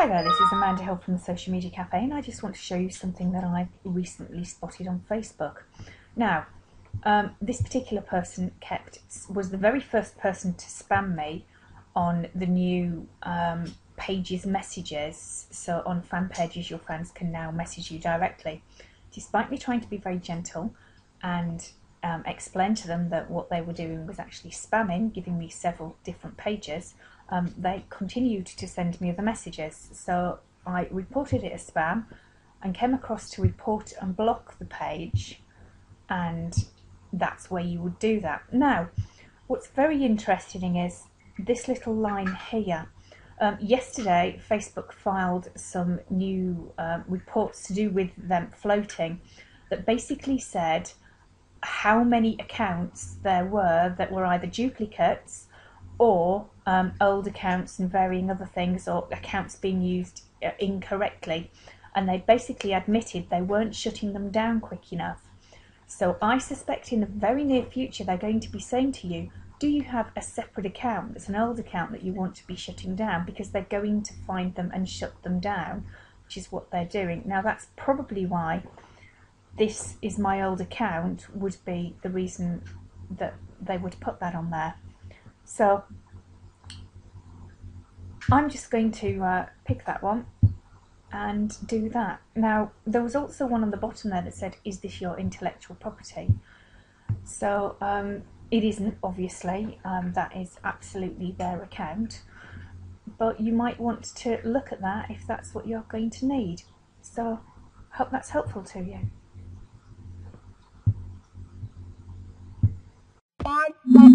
Hello, this is Amanda Hill from the Social Media Cafe, and I just want to show you something that I've recently spotted on Facebook. Now, um, this particular person kept was the very first person to spam me on the new um, pages messages. So on fan pages, your fans can now message you directly. Despite me trying to be very gentle and um, explain to them that what they were doing was actually spamming, giving me several different pages, um, they continued to send me other messages. So I reported it as spam and came across to report and block the page, and that's where you would do that. Now, what's very interesting is this little line here. Um, yesterday, Facebook filed some new uh, reports to do with them floating that basically said how many accounts there were that were either duplicates or um, old accounts and varying other things or accounts being used uh, incorrectly. And they basically admitted they weren't shutting them down quick enough. So I suspect in the very near future they're going to be saying to you, do you have a separate account that's an old account that you want to be shutting down? Because they're going to find them and shut them down, which is what they're doing. Now that's probably why this is my old account would be the reason that they would put that on there. So I'm just going to uh, pick that one and do that. Now there was also one on the bottom there that said is this your intellectual property? So um, it isn't obviously, um, that is absolutely their account but you might want to look at that if that's what you're going to need. So hope that's helpful to you. Bye.